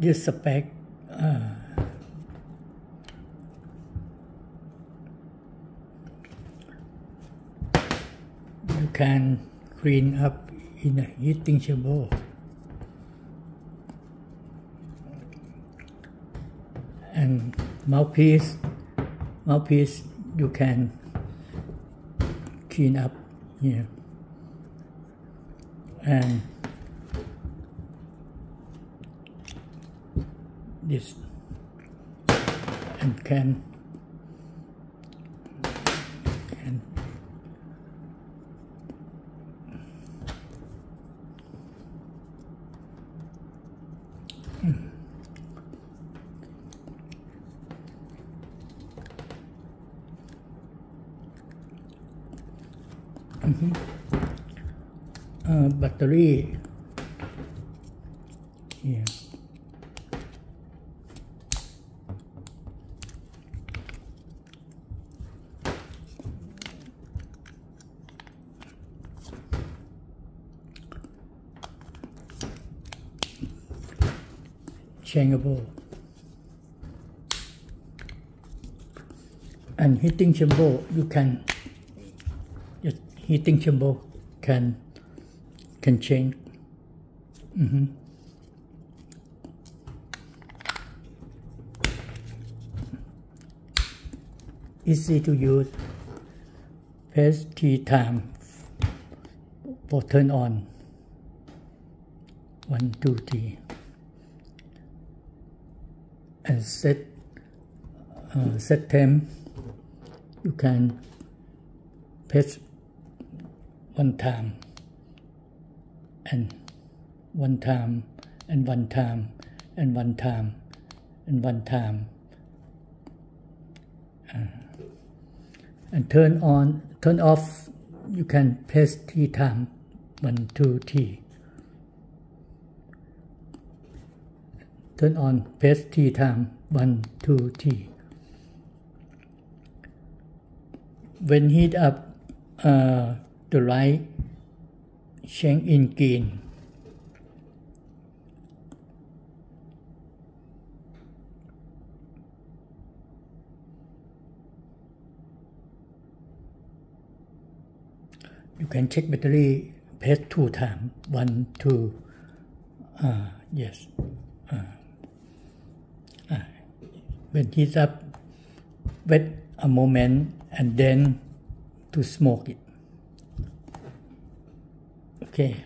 this spec uh, you can clean up in a heating chamber. And mouthpiece mouthpiece you can clean up here. And this. And can can. Mhm. uh, battery. Here changeable and heating chamber you can just heating chamber can can change. Mm -hmm. easy to use. Press T time for turn on. One two three and set uh, set time. You can press one time and one time and one time and one time and one time. Uh, and turn on turn off you can press T time. One two T turn on press T time. One two T when heat up uh, the light change in green you can check battery press two time. One two uh, yes uh, when heat up wait a moment and then to smoke it. Okay